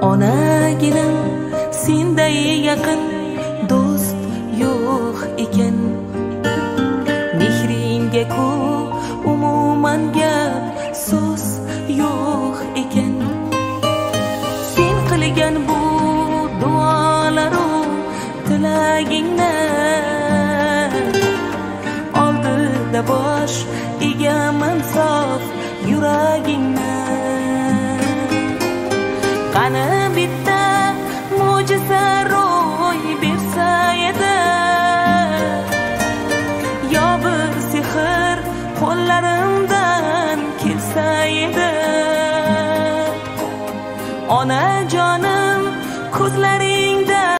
onaginim senday yaqin do'st yo'q ekan. Mehringga ku umuman gap so'z yo'q ekan. Sen qilgan bu duolaru tilagingni oldida bosh egaman sof yuragingni qayta ro'y bersa edi bir sehr qo'llarimdan kelsa edi onajonim ko'zlaring